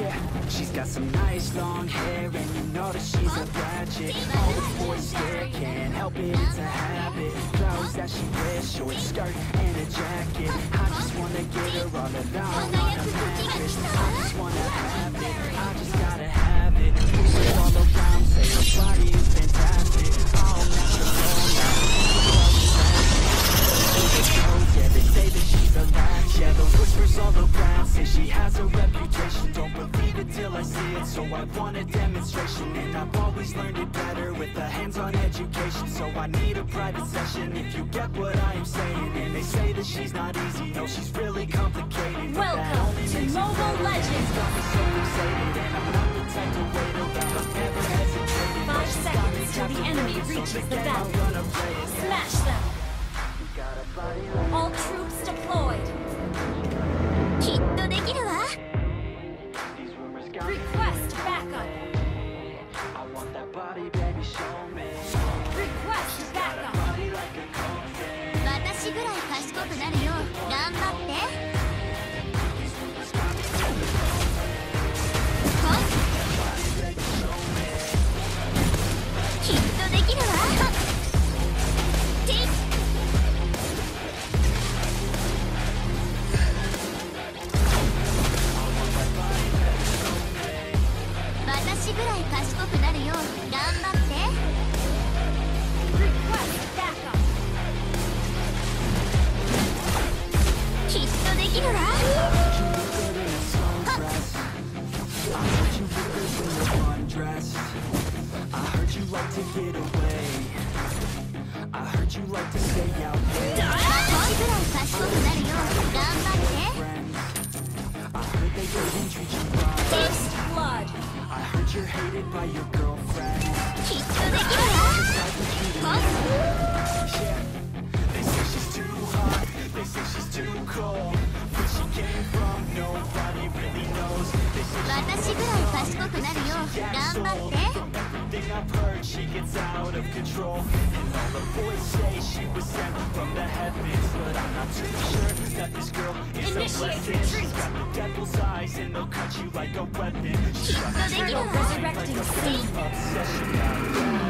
Yeah, she's got some nice long hair and you know that she's a bad chick All the boys stare, can't help it, it's a habit. Clothes that she wears, short skirt and a jacket. I just wanna get her all alone on a mattress. I just wanna have it, I just gotta have it. Move all around, say her body is fantastic. All natural, yeah, they say that she's a latch. Yeah, the whispers all around say she has a reputation Don't believe it till I see it, so I want a demonstration And I've always learned it better with a hands-on education So I need a private session if you get what I am saying And they say that she's not easy, no, she's really complicated Welcome to Mobile. Legends. She's so excited And I'm not the to wait around, I'm never hesitating Five seconds till the enemy reaches the battle. Smash them! Got a body like All troops deployed! spins out of control. And all the boys say she was sent from the heavens. But I'm not too sure that this girl is Initiate a blessing. retreat. She's got the devil's eyes and they'll cut you like a weapon. She's got a obsession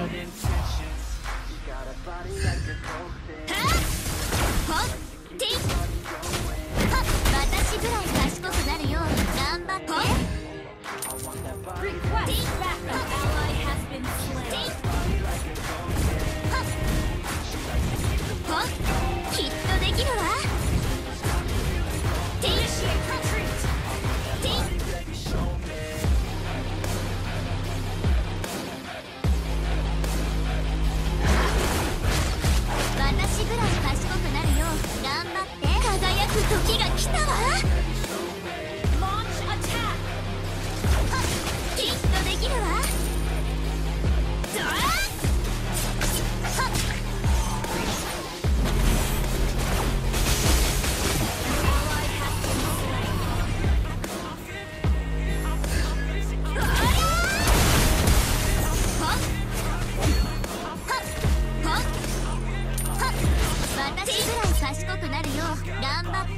賢くなるよう頑張って。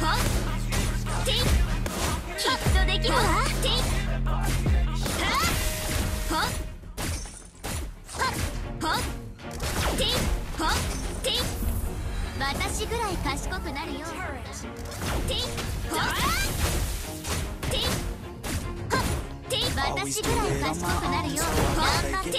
はってきっとできるわ。てはっほっほってほって私ぐらい賢くなるよ Turret! てほってほって私ぐらい賢くなるよ頑張って。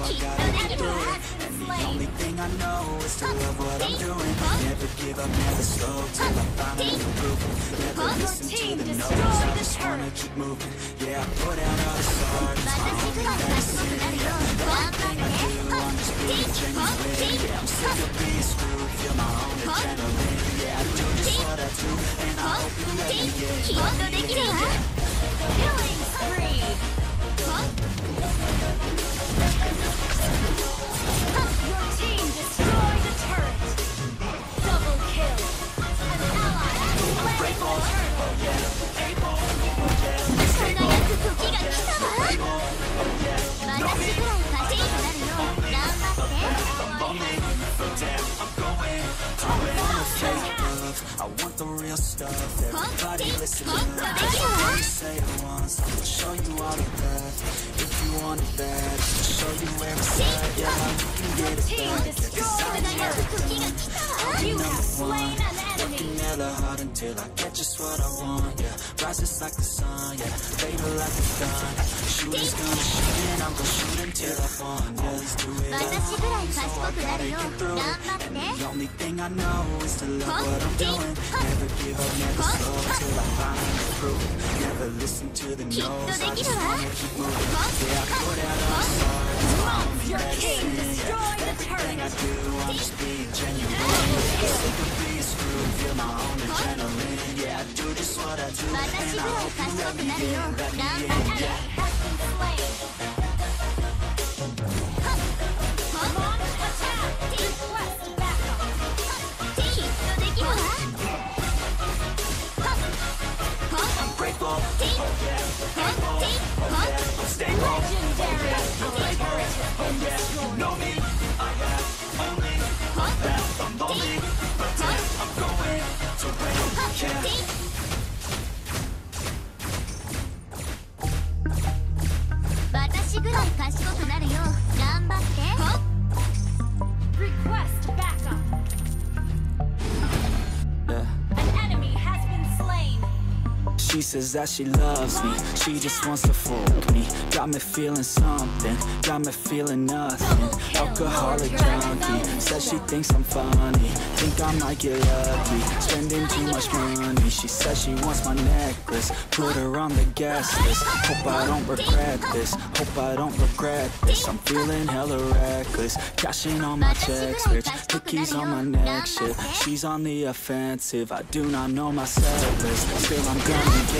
I gotta get through it. And the only thing I know is to love what I'm doing. Never give up, never slow till I finally improve Never listen to the notes. I just wanna keep moving. Yeah, I put out all the art, Yeah, I'm just being genuine. Yeah, I'm Yeah, I stuff Everybody listening. to say it once I'll show you all the death If you want it bad I'll show you every Yeah, you can get it back Get of You have slain an Working hella hard until I get just what I want, yeah. Rises like the sun, yeah. Fatal like a gun. Shooters gonna shoot and I'm gonna shoot until I fall, yeah. Let's do it. All so I gotta get through The only thing I know is to love what I'm doing. Never give up, never slow till I find the proof. Never listen to the no's, I just wanna keep moving. Yeah, I put out all the stars, I'm ready 超賢くな。るよう頑 body, huh? Says that she loves me, she just wants to fuck me. Got me feeling something, got me feeling nothing. Alcoholic junkie, says she thinks I'm funny. Think I might get lucky, spending too much money. She says she wants my necklace, put her on the guest list. Hope I don't regret this, hope I don't regret this. I'm feeling hella reckless, cashing all my checks rich Cookies on my neck, shit, she's on the offensive. I do not know my list, still I'm gonna get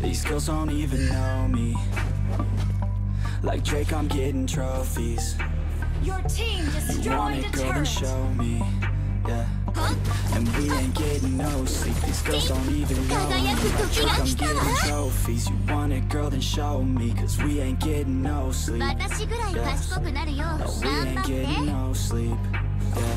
these girls don't even know me. Like Drake, I'm getting trophies. Your team destroyed you want it, girl, then show me. Yeah. Huh? And we ain't getting no sleep. These girls don't even know me. Like Drake, I'm getting trophies. You want it, girl, then show me. Cause we ain't getting no sleep. Yeah. No, we ain't getting no sleep. Yeah.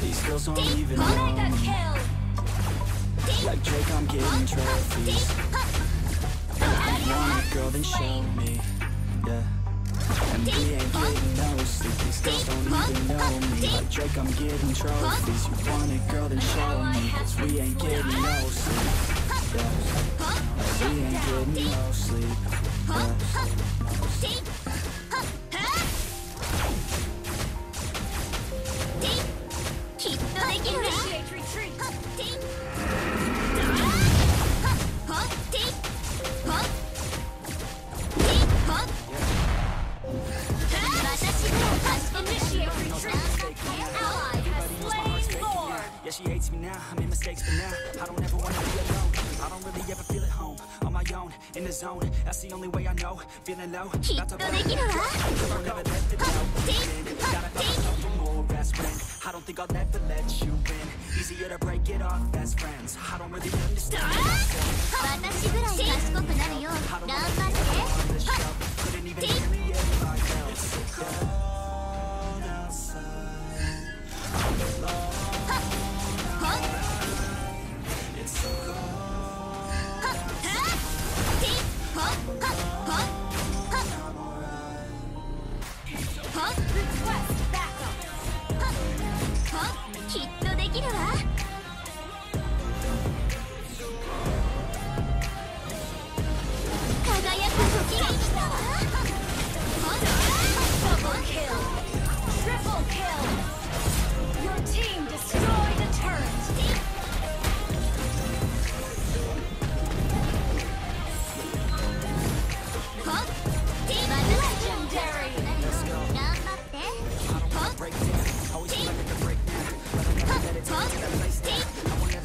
These girls aren't Deep even mega kill. Deep like Drake, I'm getting trophies. If you want a girl, then show me. Yeah. And we ain't getting no sleep. These girls don't even know me. Like Drake, I'm getting trophies. You want a girl, then show me. Cause we ain't getting no sleep. Yeah. We ain't getting no sleep. Yeah. only way I know. Feeling low, I don't think I'll ever let you win. Easier to break it off best friends. I don't really understand. I don't really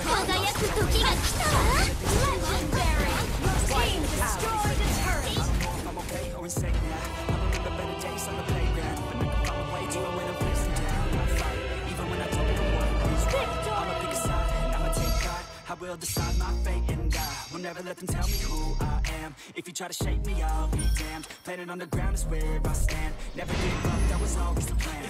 輝く時が来たわ let them tell me who I am. If you try to shake me, I'll be damned. Planet on the ground is where I stand. Never give up, that was always the plan.